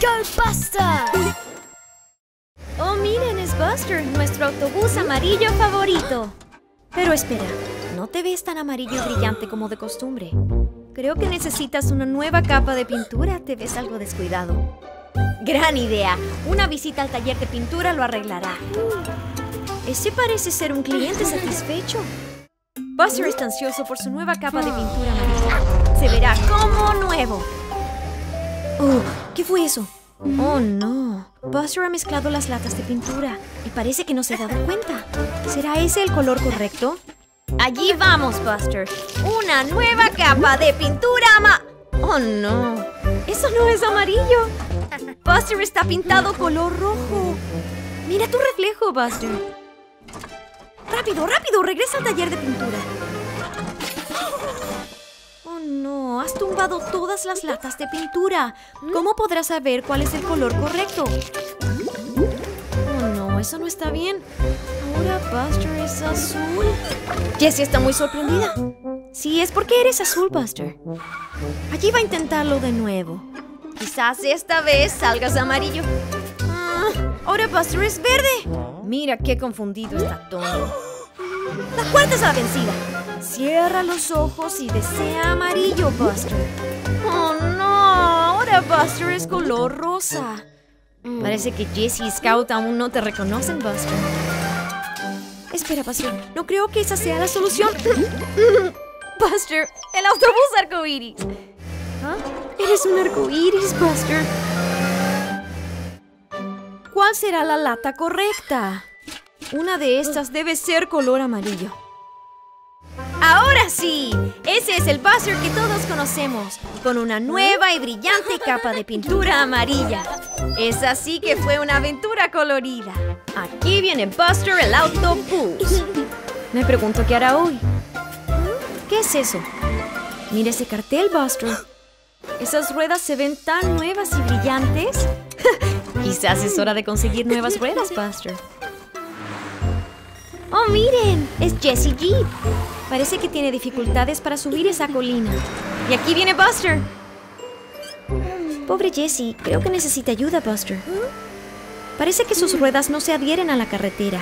Go Buster! Oh, miren, es Buster, nuestro autobús amarillo favorito. Pero espera, no te ves tan amarillo y brillante como de costumbre. Creo que necesitas una nueva capa de pintura, te ves algo descuidado. Gran idea, una visita al taller de pintura lo arreglará. Ese parece ser un cliente satisfecho. Buster está ansioso por su nueva capa de pintura amarilla. Se verá como nuevo. Oh, ¿qué fue eso? Oh, no. Buster ha mezclado las latas de pintura y parece que no se ha dado cuenta. ¿Será ese el color correcto? Allí vamos, Buster. Una nueva capa de pintura ama... Oh, no. Eso no es amarillo. Buster está pintado color rojo. Mira tu reflejo, Buster. Rápido, rápido, regresa al taller de pintura. No, has tumbado todas las latas de pintura. ¿Cómo podrás saber cuál es el color correcto? Oh no, eso no está bien. Ahora Buster es azul. Jessie está muy sorprendida. Sí, es porque eres azul, Buster. Allí va a intentarlo de nuevo. Quizás esta vez salgas amarillo. Ah, ahora Buster es verde. Mira qué confundido está Tony. La cuarta es la vencida. Cierra los ojos y desea amarillo, Buster. Oh no, ahora Buster es color rosa. Parece que Jessie y Scout aún no te reconocen, Buster. Espera, Buster, no creo que esa sea la solución. Buster, el autobús arcoíris. ¿Ah? Eres un arcoíris, Buster. ¿Cuál será la lata correcta? Una de estas debe ser color amarillo. Ahora sí, ese es el Buster que todos conocemos, con una nueva y brillante capa de pintura amarilla. Es así que fue una aventura colorida. Aquí viene Buster el autobús. Me pregunto qué hará hoy. ¿Qué es eso? Mira ese cartel, Buster. Esas ruedas se ven tan nuevas y brillantes. Quizás es hora de conseguir nuevas ruedas, Buster. ¡Oh, miren! Es Jessie Jeep. Parece que tiene dificultades para subir esa colina. Y aquí viene Buster. Pobre Jessie, creo que necesita ayuda, Buster. Parece que sus ruedas no se adhieren a la carretera.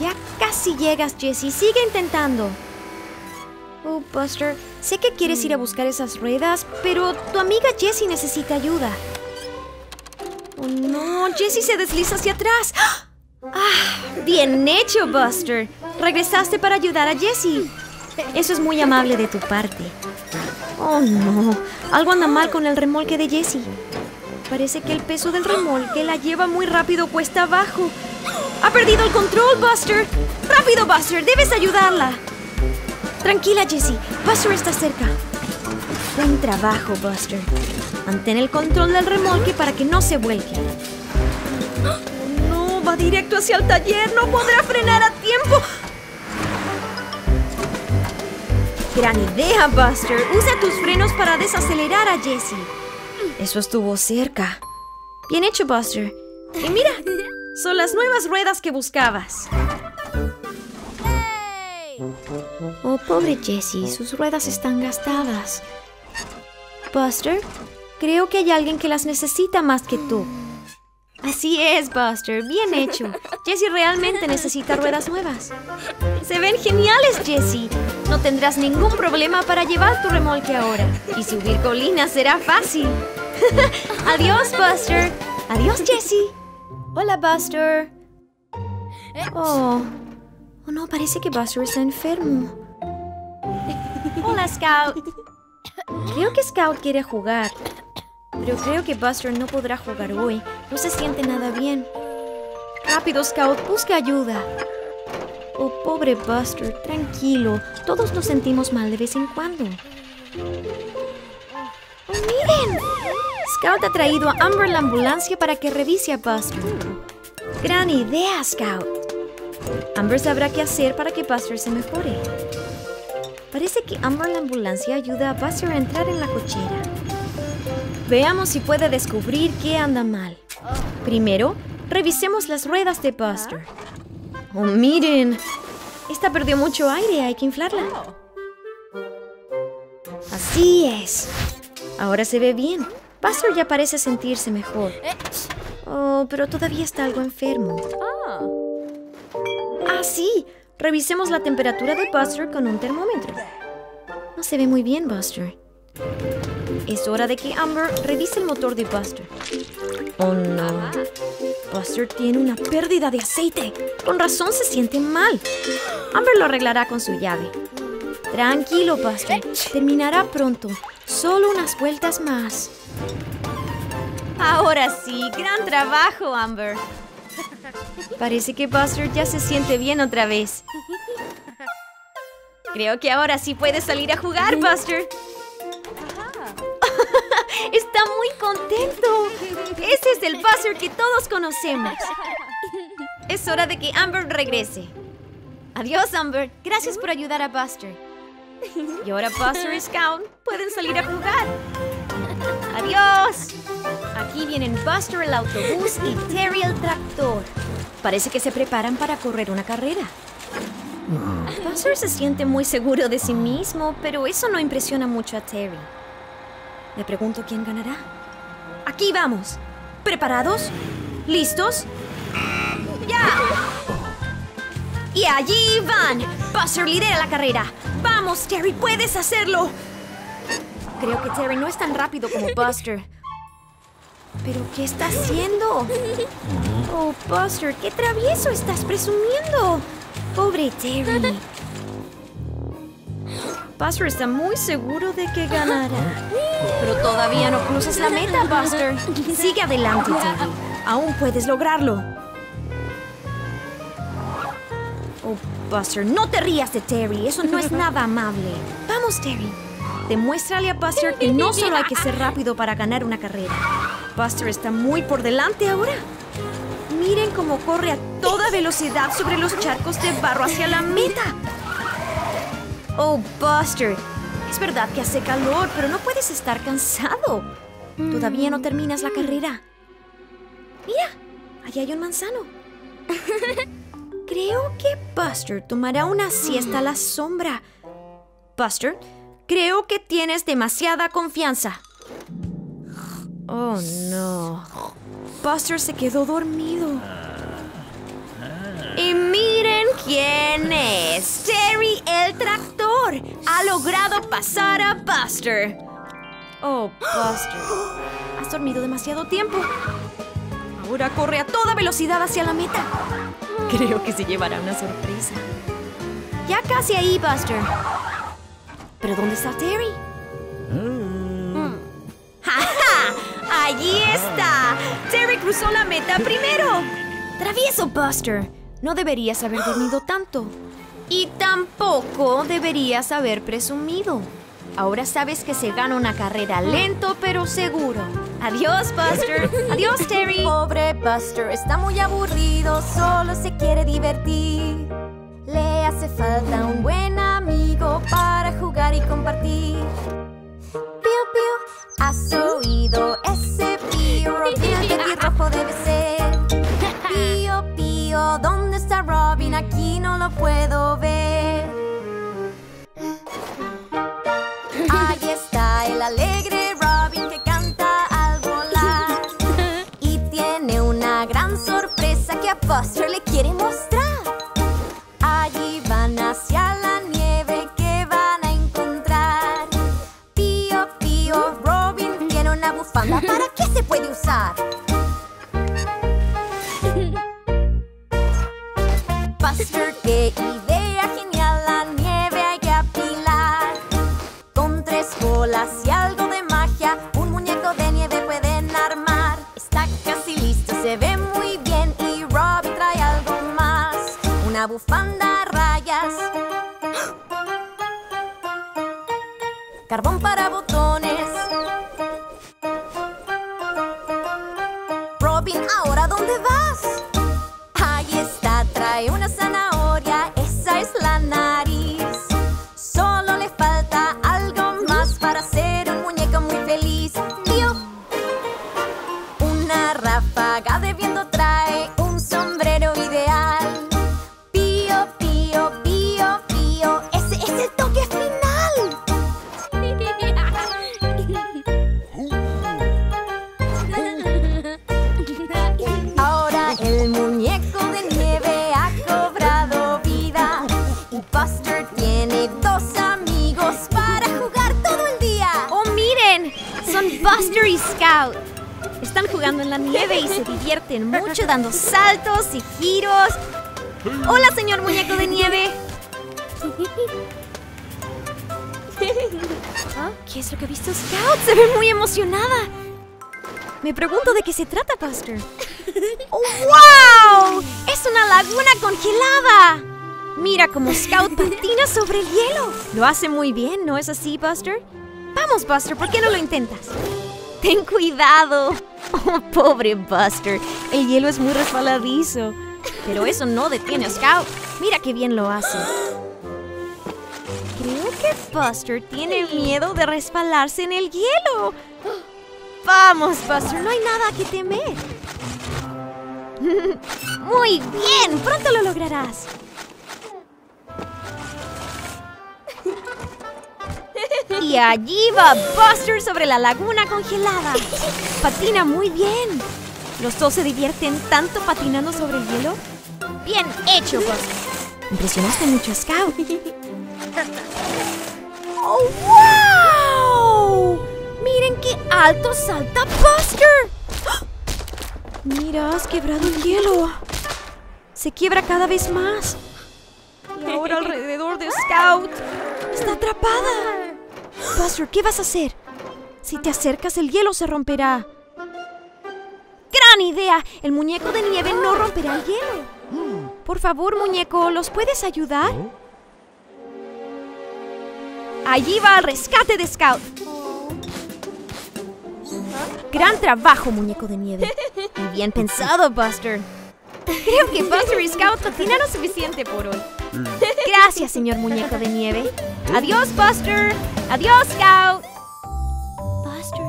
Ya casi llegas, Jessie. Sigue intentando. Oh, Buster, sé que quieres ir a buscar esas ruedas, pero tu amiga Jessie necesita ayuda. Oh, no, Jessie se desliza hacia atrás. ¡Ah! Bien hecho, Buster. Regresaste para ayudar a Jessie. Eso es muy amable de tu parte. Oh, no. Algo anda mal con el remolque de Jessie. Parece que el peso del remolque la lleva muy rápido cuesta abajo. ¡Ha perdido el control, Buster! ¡Rápido, Buster! ¡Debes ayudarla! Tranquila, Jessie. Buster está cerca. Buen trabajo, Buster. Mantén el control del remolque para que no se vuelque. Directo hacia el taller. No podrá frenar a tiempo. Gran idea, Buster. Usa tus frenos para desacelerar a Jessie. Eso estuvo cerca. Bien hecho, Buster. Y mira, son las nuevas ruedas que buscabas. Oh, pobre Jessie, sus ruedas están gastadas. Buster, creo que hay alguien que las necesita más que tú. Así es, Buster, bien hecho. Jessie realmente necesita ruedas nuevas. Se ven geniales, Jessie. No tendrás ningún problema para llevar tu remolque ahora. Y subir colinas será fácil. Adiós, Buster. Adiós, Jessie. Hola, Buster. Oh. Oh, no, parece que Buster está enfermo. Hola, Scout. Creo que Scout quiere jugar. Pero creo que Buster no podrá jugar hoy. No se siente nada bien. Rápido, Scout, busca ayuda. Oh, pobre Buster, tranquilo. Todos nos sentimos mal de vez en cuando. ¡Oh, miren! Scout ha traído a Amber la ambulancia para que revise a Buster. Gran idea, Scout. Amber sabrá qué hacer para que Buster se mejore. Parece que Amber la ambulancia ayuda a Buster a entrar en la cochera. Veamos si puede descubrir qué anda mal. Primero, revisemos las ruedas de Buster. ¡Oh, miren! Esta perdió mucho aire, hay que inflarla. Así es. Ahora se ve bien. Buster ya parece sentirse mejor. Oh, pero todavía está algo enfermo. Ah, sí. Revisemos la temperatura de Buster con un termómetro. No se ve muy bien, Buster. Es hora de que Amber revise el motor de Buster. Oh no. Buster tiene una pérdida de aceite. Con razón se siente mal. Amber lo arreglará con su llave. Tranquilo, Buster. Terminará pronto. Solo unas vueltas más. Ahora sí, gran trabajo, Amber. Parece que Buster ya se siente bien otra vez. Creo que ahora sí puedes salir a jugar, Buster. Está muy contento. Ese es el Buster que todos conocemos. Es hora de que Amber regrese. Adiós, Amber. Gracias por ayudar a Buster. Y ahora Buster y Scout pueden salir a jugar. Adiós. Aquí vienen Buster el autobús y Terry el tractor. Parece que se preparan para correr una carrera. Buster se siente muy seguro de sí mismo, pero eso no impresiona mucho a Terry. Le pregunto quién ganará. Aquí vamos. ¿Preparados? ¿Listos? ¡Ya! Y allí van. Buster lidera la carrera. Vamos, Terry, puedes hacerlo. Creo que Terry no es tan rápido como Buster. ¿Pero qué está haciendo? Oh, Buster, qué travieso estás presumiendo. Pobre Terry. Buster está muy seguro de que ganará. Pero todavía no cruzas la meta, Buster. Sigue adelante. Aún puedes lograrlo. Oh, Buster, no te rías de Terry. Eso no es nada amable. Vamos, Terry. Demuéstrale a Buster que no solo hay que ser rápido para ganar una carrera. Buster está muy por delante ahora. Miren cómo corre a toda velocidad sobre los charcos de barro hacia la meta. Oh, Buster. Es verdad que hace calor, pero no puedes estar cansado. Todavía no terminas la carrera. Mira, allá hay un manzano. Creo que Buster tomará una siesta a la sombra. Buster, creo que tienes demasiada confianza. Oh, no. Buster se quedó dormido. Y miren quién es. Terry el tractor. Ha logrado pasar a Buster. Oh, Buster. Has dormido demasiado tiempo. Ahora corre a toda velocidad hacia la meta. Creo que se llevará una sorpresa. Ya casi ahí, Buster. ¿Pero dónde está Terry? Mm. ¡Ja, ja! ¡Allí está! Terry cruzó la meta primero. Travieso, Buster. No deberías haber dormido tanto. Y tampoco deberías haber presumido. Ahora sabes que se gana una carrera lento pero seguro. Adiós, Buster. Adiós, Terry. Pobre Buster está muy aburrido, solo se quiere divertir. Le hace falta un buen amigo para jugar y compartir. Pío, pío, ¿has oído ese pío? Rojo debe ser. Aquí no lo puedo ver. Ahí está el alegre Robin que canta al volar. Y tiene una gran sorpresa que a Buster le quiere mostrar. Allí van hacia la nieve que van a encontrar. Pío, pío, Robin tiene una bufanda. ¿Para qué se puede usar? ¿Ahora dónde vas? Ahí está, trae una y giros. Hola, señor muñeco de nieve. ¿Ah? ¿Qué es lo que ha visto Scout? Se ve muy emocionada. Me pregunto de qué se trata, Buster. ¡Oh, ¡Wow! ¡Es una laguna congelada! Mira cómo Scout patina sobre el hielo. Lo hace muy bien, ¿no es así, Buster? Vamos, Buster, ¿por qué no lo intentas? Ten cuidado. Oh, pobre Buster. El hielo es muy resbaladizo. Pero eso no detiene a Scout. Mira qué bien lo hace. Creo que Buster tiene miedo de resbalarse en el hielo. Vamos, Buster, no hay nada que temer. Muy bien, pronto lo lograrás. Y allí va Buster sobre la laguna congelada. Patina muy bien. Los dos se divierten tanto patinando sobre el hielo. Bien hecho, Buster. Impresionaste mucho a Scout. ¡Oh, wow! ¡Miren qué alto salta Buster! Mira, has quebrado el hielo. Se quiebra cada vez más. Ahora alrededor de Scout está atrapada. Buster, ¿qué vas a hacer? Si te acercas, el hielo se romperá. ¡Gran idea! El muñeco de nieve no romperá el hielo. Por favor, muñeco, ¿los puedes ayudar? Allí va al rescate de Scout. Gran trabajo, muñeco de nieve. Y bien pensado, Buster. Creo que Buster y Scout patinaron suficiente por hoy. Gracias, señor muñeco de nieve. Adiós, Buster. Adiós, Scout. Buster,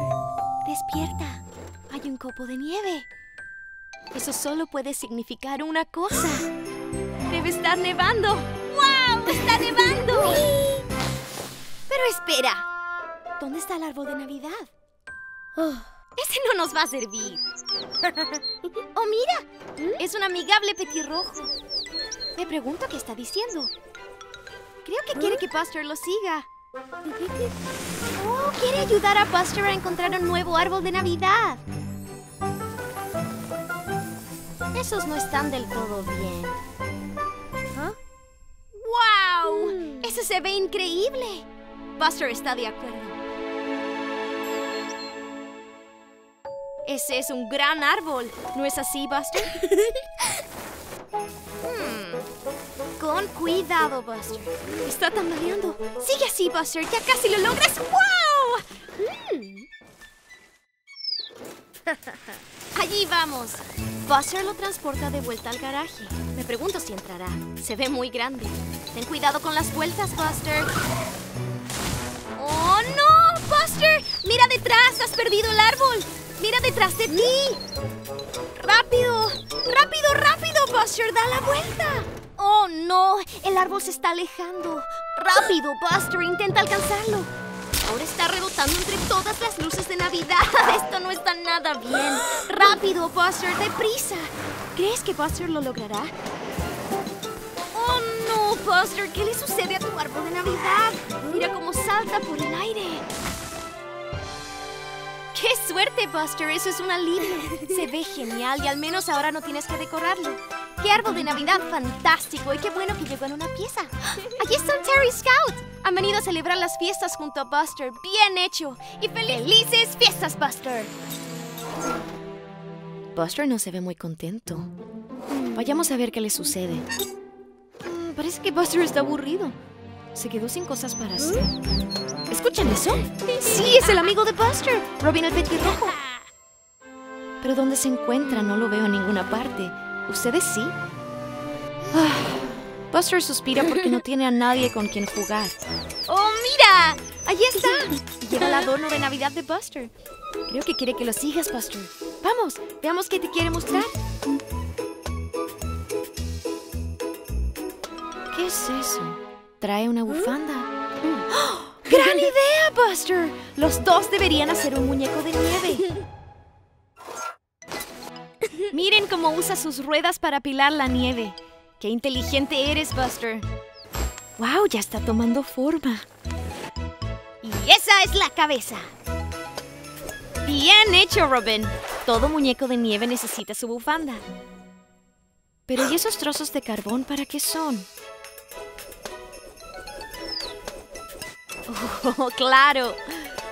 despierta. Hay un copo de nieve. Eso solo puede significar una cosa. Debe estar nevando. ¡Wow! ¡Está nevando! Pero espera. ¿Dónde está el árbol de Navidad? Oh, ese no nos va a servir. Oh, mira. Es un amigable petirrojo. Me pregunto qué está diciendo. Creo que quiere que Buster lo siga. Oh, quiere ayudar a Buster a encontrar un nuevo árbol de Navidad. Esos no están del todo bien. ¿Ah? ¡Wow! Eso se ve increíble. Buster está de acuerdo. Ese es un gran árbol, ¿no es así, Buster? Cuidado, Buster. Está tambaleando. Sigue así, Buster. Ya casi lo logras. ¡Wow! Mm. Allí vamos. Buster lo transporta de vuelta al garaje. Me pregunto si entrará. Se ve muy grande. Ten cuidado con las vueltas, Buster. ¡Oh, no! ¡Buster! ¡Mira detrás! ¡Has perdido el árbol! ¡Mira detrás de ti! ¡Rápido! ¡Rápido, rápido, Buster! ¡Da la vuelta! ¡Oh, no! El árbol se está alejando. ¡Rápido, Buster! Intenta alcanzarlo. Ahora está rebotando entre todas las luces de Navidad. Esto no está nada bien. ¡Rápido, Buster! ¡Deprisa! ¿Crees que Buster lo logrará? ¡Oh, no, Buster! ¿Qué le sucede a tu árbol de Navidad? Mira cómo salta por el aire. ¡Qué suerte, Buster! Eso es un alivio. Se ve genial y al menos ahora no tienes que decorarlo. ¡Qué árbol de Navidad fantástico! Y qué bueno que llegó en una pieza. ¡Allí están Terry Scout! Han venido a celebrar las fiestas junto a Buster. ¡Bien hecho! ¡Y felices fiestas, Buster! Buster no se ve muy contento. Vayamos a ver qué le sucede. Mm, Parece que Buster está aburrido. Se quedó sin cosas para hacer. ¿Escuchan eso? Sí, es el amigo de Buster, Robin el petirrojo. Pero ¿dónde se encuentra? No lo veo en ninguna parte. ¿Ustedes sí? Ah, Buster suspira porque no tiene a nadie con quien jugar. ¡Oh, mira! ¡Allí está! Lleva el adorno de Navidad de Buster. Creo que quiere que lo sigas, Buster. Vamos, veamos qué te quiere mostrar. ¿Qué es eso? Trae una bufanda. ¡Oh! ¡Gran idea, Buster! Los dos deberían hacer un muñeco de nieve. Miren cómo usa sus ruedas para apilar la nieve. ¡Qué inteligente eres, Buster! ¡Wow! Ya está tomando forma. Y esa es la cabeza. Bien hecho, Robin. Todo muñeco de nieve necesita su bufanda. Pero ¿y esos trozos de carbón para qué son? Oh, claro.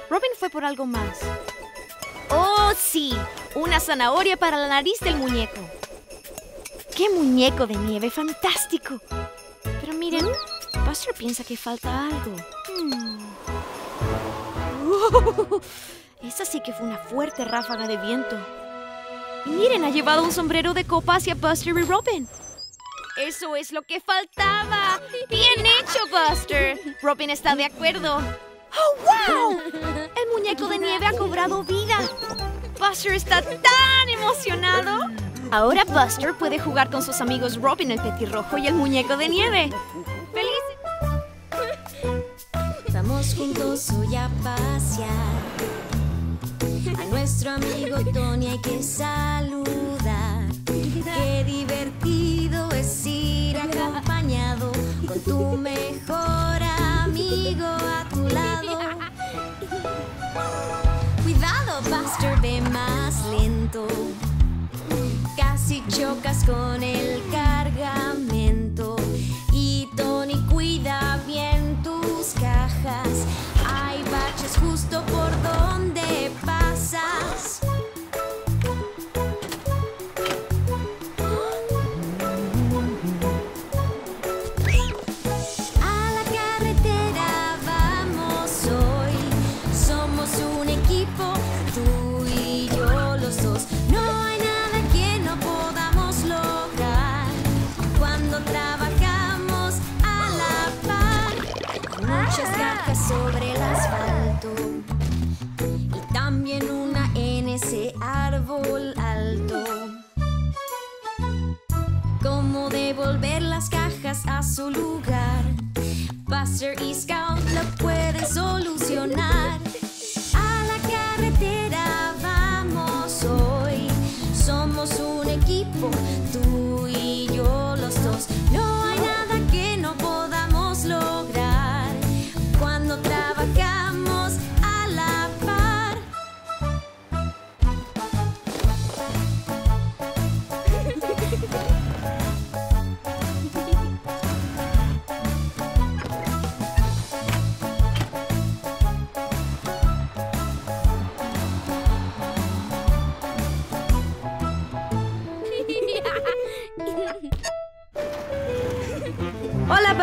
Robin fue por algo más. Una zanahoria para la nariz del muñeco. ¡Qué muñeco de nieve fantástico! Pero miren, Buster piensa que falta algo. Hmm. esa sí que fue una fuerte ráfaga de viento. Y miren, ha llevado un sombrero de copa hacia Buster y Robin. Eso es lo que faltaba. Bien hecho, Buster. Robin está de acuerdo. ¡Oh, wow! El muñeco de nieve ha cobrado vida. Buster está tan emocionado. Ahora Buster puede jugar con sus amigos Robin el petirrojo y el muñeco de nieve. ¡Feliz! Vamos juntos hoy a pasear. A nuestro amigo Tony hay que saludar. Qué divertido es ir acompañado con tu mejor amigo a Más lento. Casi chocas con el cargamento.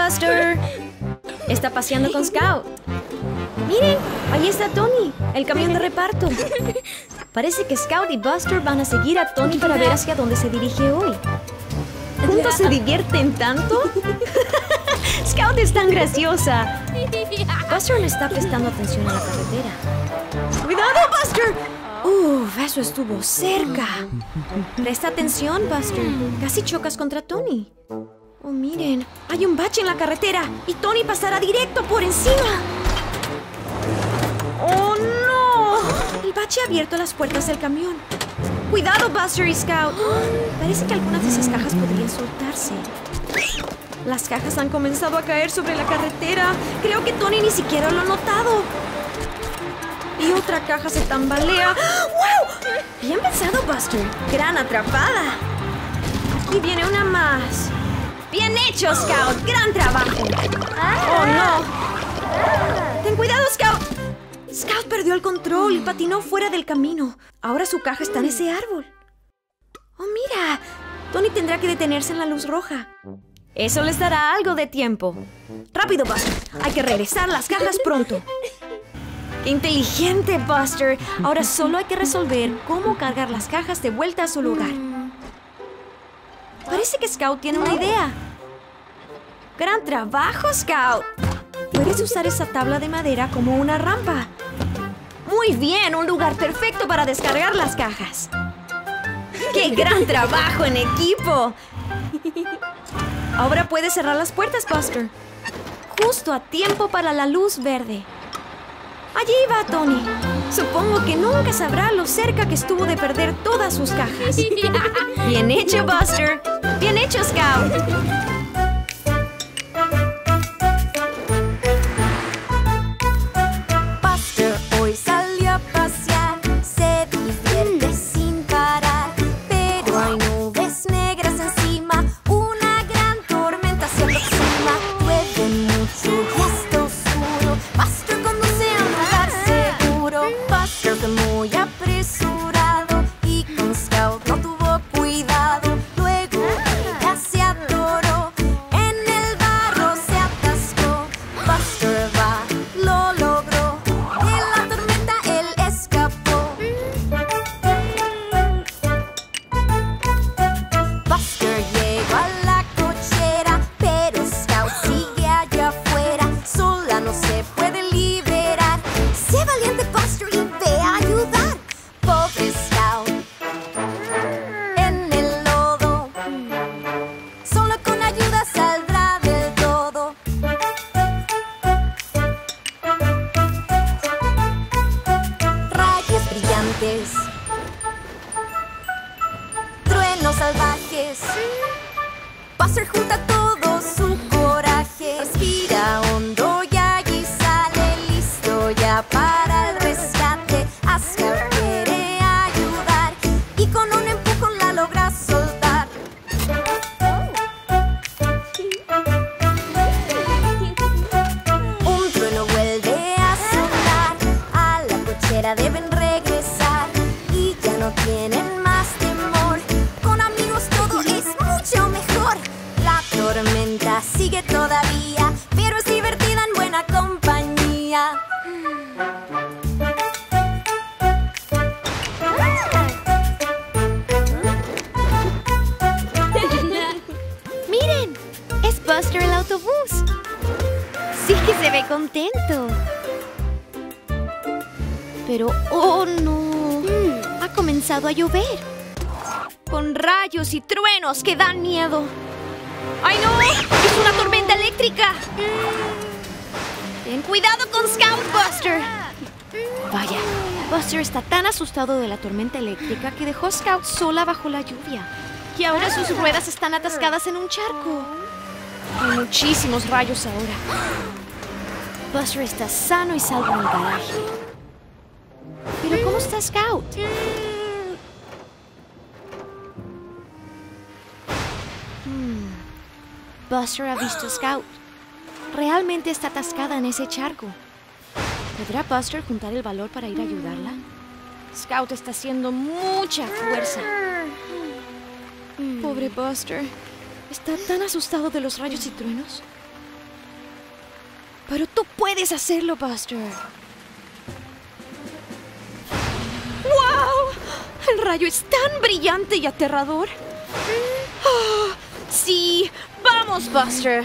Buster. Está paseando con Scout. Miren, ahí está Tony, el camión de reparto. Parece que Scout y Buster van a seguir a Tony para ver hacia dónde se dirige hoy. ¿Juntos se divierten tanto? Scout es tan graciosa. Buster no está prestando atención a la carretera. ¡Cuidado, Buster! Uf, eso estuvo cerca. Presta atención, Buster. Casi chocas contra Tony. Miren, hay un bache en la carretera y Tony pasará directo por encima. ¡Oh, no! El bache ha abierto las puertas del camión. ¡Cuidado, Buster y Scout! Parece que algunas de esas cajas podrían soltarse. Las cajas han comenzado a caer sobre la carretera. Creo que Tony ni siquiera lo ha notado. Y otra caja se tambalea. ¡Wow! Bien pensado, Buster. Gran atrapada. Aquí viene una más. Hecho, Scout. Gran trabajo. Oh, no. Ten cuidado, Scout. Scout perdió el control y patinó fuera del camino. Ahora su caja está en ese árbol. Oh, mira. Tony tendrá que detenerse en la luz roja. Eso les dará algo de tiempo. Rápido, Buster. Hay que regresar las cajas pronto. ¡Qué inteligente, Buster! Ahora solo hay que resolver cómo cargar las cajas de vuelta a su lugar. Parece que Scout tiene una idea. ¡Gran trabajo, Scout! Puedes usar esa tabla de madera como una rampa. Muy bien, un lugar perfecto para descargar las cajas. ¡Qué gran trabajo en equipo! Ahora puedes cerrar las puertas, Buster. Justo a tiempo para la luz verde. Allí va Tony. Supongo que nunca sabrá lo cerca que estuvo de perder todas sus cajas. Bien hecho, Buster. Bien hecho, Scout. ¡Ay no! ¡Es una tormenta eléctrica! Ten cuidado con Scout Buster. Vaya, Buster está tan asustado de la tormenta eléctrica que dejó Scout sola bajo la lluvia. Y ahora sus ruedas están atascadas en un charco. Hay muchísimos rayos ahora. Buster está sano y salvo en el garaje. Pero ¿cómo está Scout? Buster ha visto Scout. Realmente está atascada en ese charco. ¿Podrá Buster juntar el valor para ir a ayudarla? Scout está haciendo mucha fuerza. Pobre Buster. Está tan asustado de los rayos y truenos. Pero tú puedes hacerlo, Buster. ¡Wow! El rayo es tan brillante y aterrador. Ah, sí, vamos, Buster.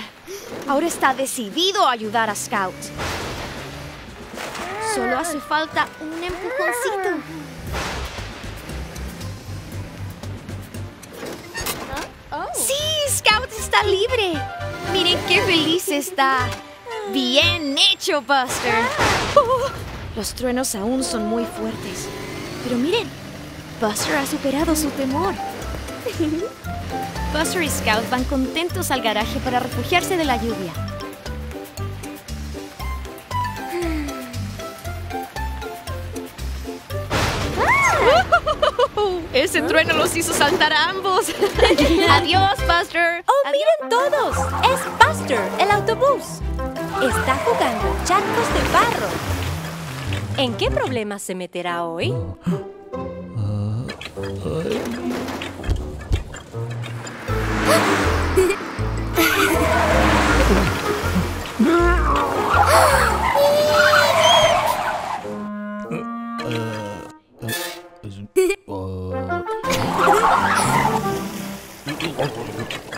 Ahora está decidido a ayudar a Scout. Solo hace falta un empujoncito. Sí, Scout está libre. Miren qué feliz está. Bien hecho, Buster. Los truenos aún son muy fuertes. Pero miren, Buster ha superado su temor. Buster y Scout van contentos al garaje para refugiarse de la lluvia. Ese trueno los hizo saltar a ambos. Adiós, Buster. ¡Oh, miren todos! ¡Es Buster, el autobús! Está jugando charcos de barro. ¿En qué problemas se meterá hoy? Ah.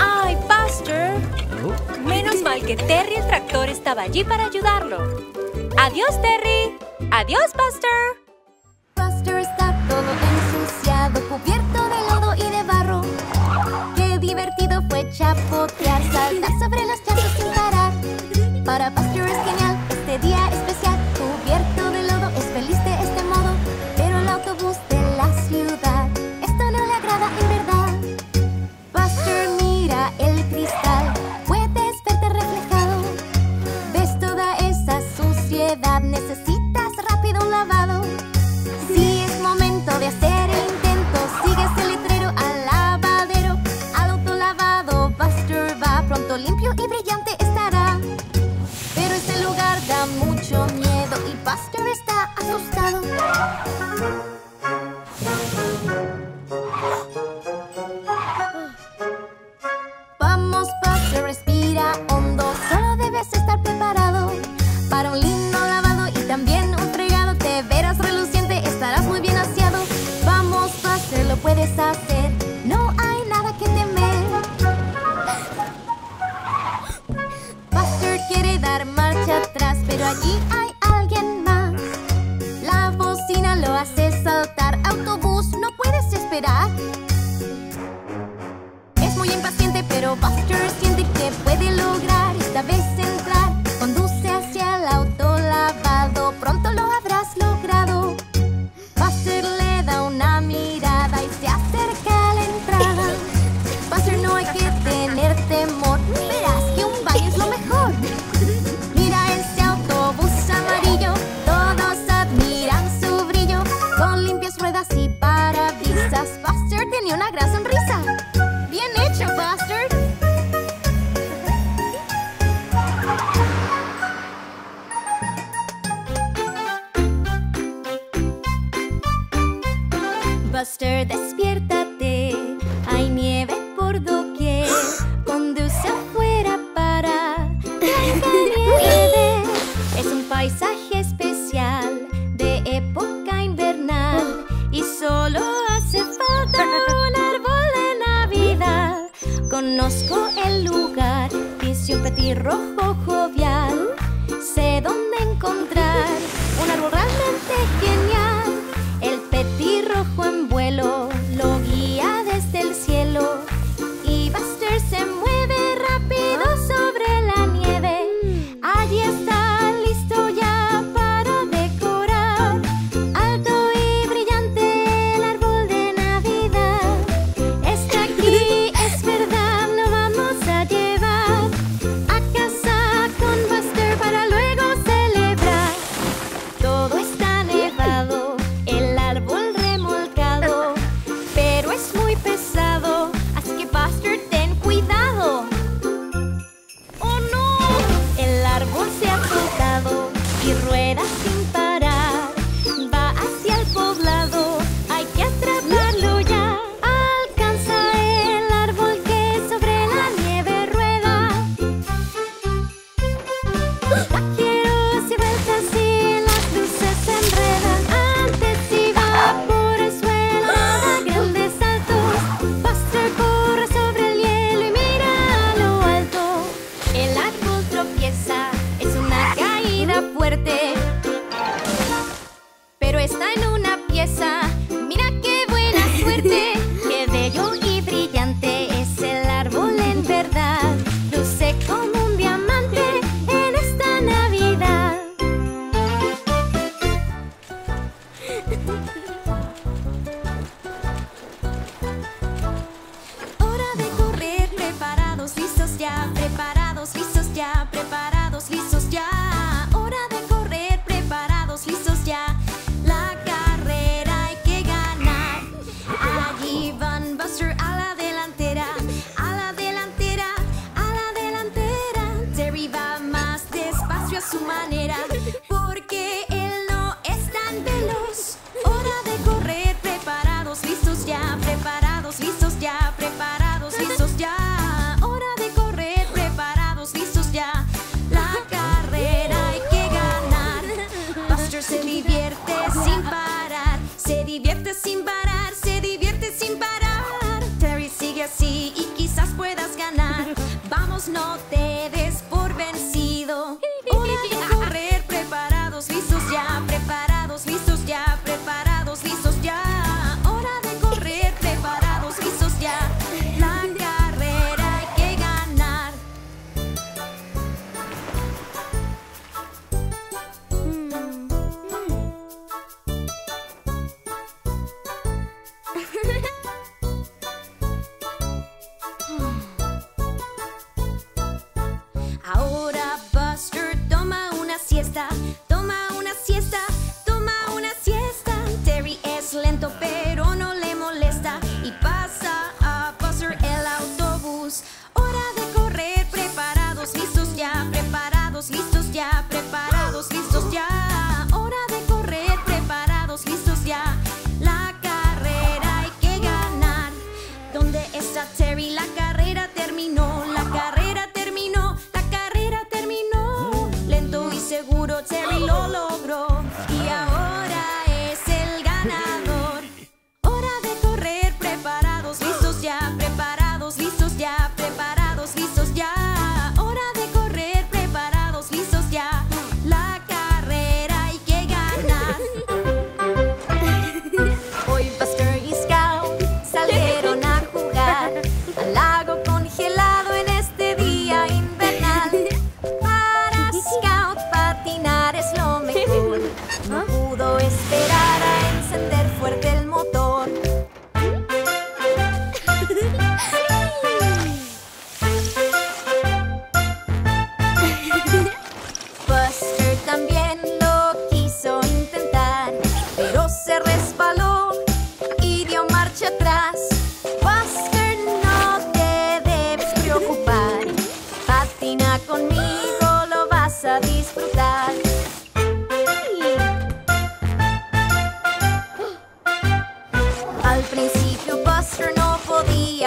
¡Ay, Buster! Menos mal que Terry el tractor estaba allí para ayudarlo. ¡Adiós, Terry! ¡Adiós,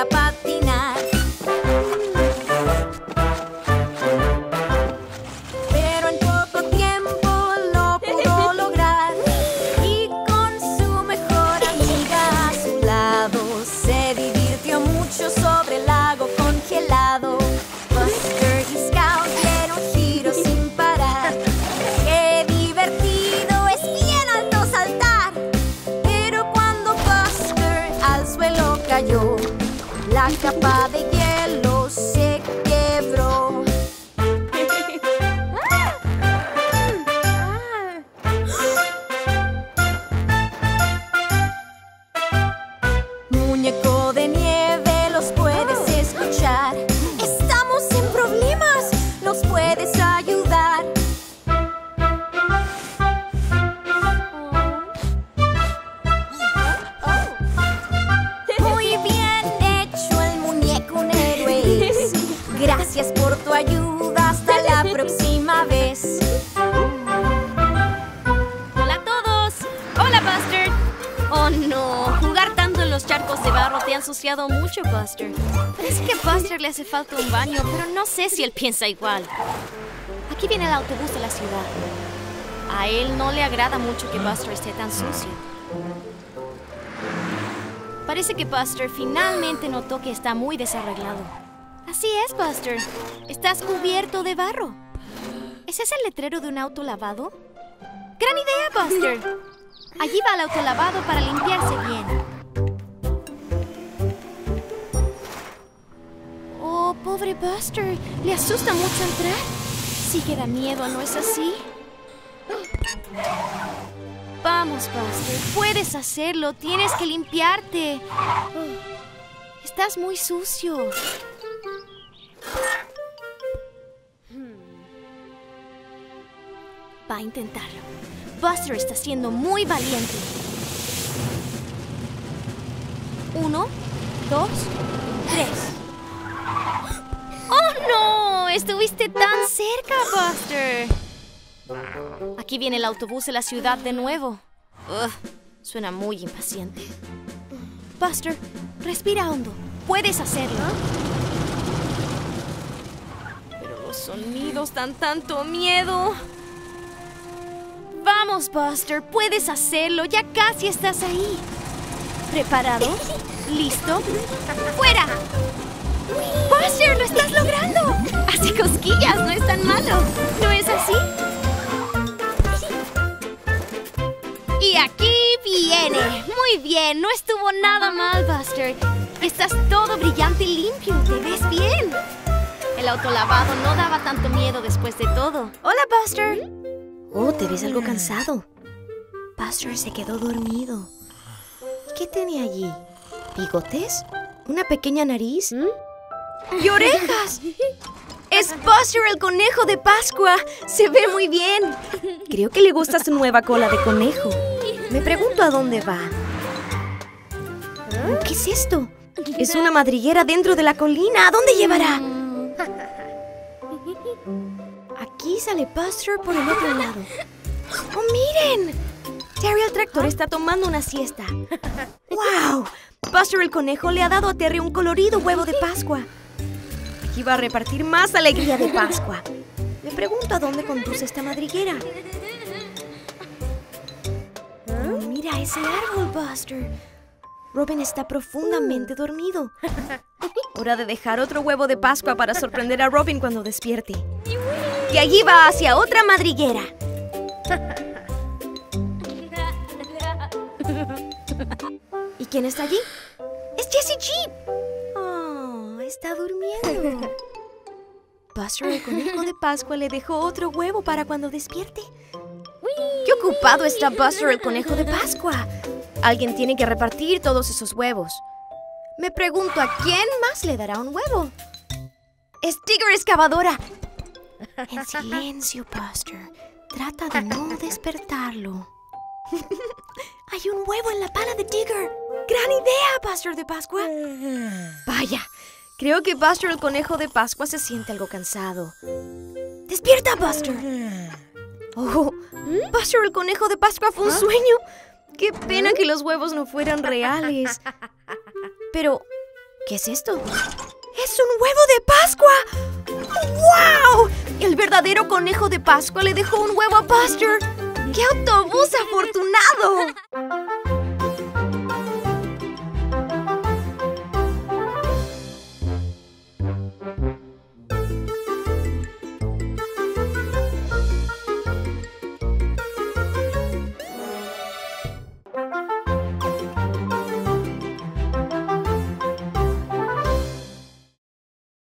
я под Parece que a Buster le hace falta un baño, pero no sé si él piensa igual. Aquí viene el autobús de la ciudad. A él no le agrada mucho que Buster esté tan sucio. Parece que Buster finalmente notó que está muy desarreglado. Así es, Buster. Estás cubierto de barro. ¿Es ese el letrero de un auto lavado? ¡Gran idea, Buster! Allí va el autolavado para limpiarse bien. Pobre Buster. Le asusta mucho entrar. Sí que da miedo, ¿no es así? Vamos, Buster. Puedes hacerlo. Tienes que limpiarte. Estás muy sucio. Va a intentarlo. Buster está siendo muy valiente. Uno, dos, tres. ¡Oh, no! Estuviste tan cerca, Buster. Aquí viene el autobús de la ciudad de nuevo. Suena muy impaciente. Buster, respira hondo. Puedes hacerlo. Pero los sonidos dan tanto miedo. Vamos, Buster, puedes hacerlo. Ya casi estás ahí. ¿Preparado? ¿Listo? ¡Fuera! Buster, lo estás logrando. Hace cosquillas, no es tan malo. ¿No es así? Y aquí viene. Muy bien, no estuvo nada mal, Buster. Estás todo brillante y limpio. Te ves bien. El autolavado no daba tanto miedo después de todo. Hola, Buster. Oh, te ves algo cansado. Buster se quedó dormido. ¿Qué tiene allí? ¿Bigotes? ¿Una pequeña nariz? ¡Y orejas! ¡Es Buster el conejo de Pascua! ¡Se ve muy bien! Creo que le gusta su nueva cola de conejo. Me pregunto a dónde va. ¿Qué es esto? Es una madriguera dentro de la colina. ¿A dónde llevará? Aquí sale Buster por el otro lado. ¡Oh, miren! Terry el tractor está tomando una siesta. ¡Wow! Buster el conejo le ha dado a Terry un colorido huevo de Pascua. Va a repartir más alegría de Pascua. Me pregunto a dónde conduce esta madriguera. Oh, mira ese árbol, Buster. Robin está profundamente dormido. Hora de dejar otro huevo de Pascua para sorprender a Robin cuando despierte. Y allí va hacia otra madriguera. ¿Y quién está allí? ¡Es Jessie Jeep! Está durmiendo. Buster, el conejo de Pascua, le dejó otro huevo para cuando despierte. ¡Qué ocupado está Buster, el conejo de Pascua! Alguien tiene que repartir todos esos huevos. Me pregunto a quién más le dará un huevo. ¡Es Tigger excavadora! En silencio, Buster. Trata de no despertarlo. Hay un huevo en la pala de Digger. ¡Gran idea, Buster de Pascua! Vaya, Creo que Buster el conejo de Pascua se siente algo cansado. ¡Despierta, Buster! Oh, Buster el conejo de Pascua fue un sueño. Qué pena que los huevos no fueran reales. Pero, ¿qué es esto? ¡Es un huevo de Pascua! ¡Wow! El verdadero conejo de Pascua le dejó un huevo a Buster. ¡Qué autobús afortunado!